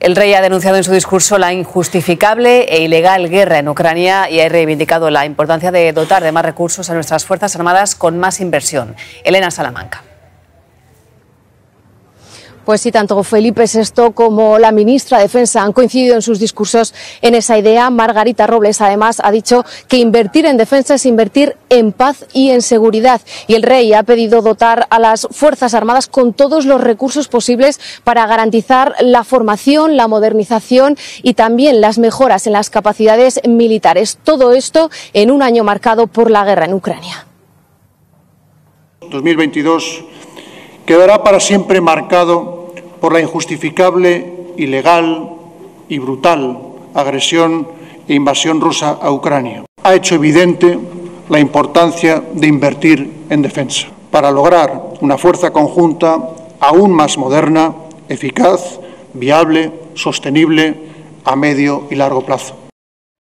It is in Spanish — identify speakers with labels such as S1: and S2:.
S1: El rey ha denunciado en su discurso la injustificable e ilegal guerra en Ucrania y ha reivindicado la importancia de dotar de más recursos a nuestras Fuerzas Armadas con más inversión. Elena Salamanca.
S2: Pues sí, tanto Felipe VI como la ministra de Defensa han coincidido en sus discursos en esa idea. Margarita Robles, además, ha dicho que invertir en defensa es invertir en paz y en seguridad. Y el rey ha pedido dotar a las Fuerzas Armadas con todos los recursos posibles para garantizar la formación, la modernización y también las mejoras en las capacidades militares. Todo esto en un año marcado por la guerra en Ucrania.
S3: 2022 quedará para siempre marcado por la injustificable, ilegal y brutal agresión e invasión rusa a Ucrania. Ha hecho evidente la importancia de invertir en defensa para lograr una fuerza conjunta aún más moderna, eficaz, viable, sostenible a medio y largo plazo.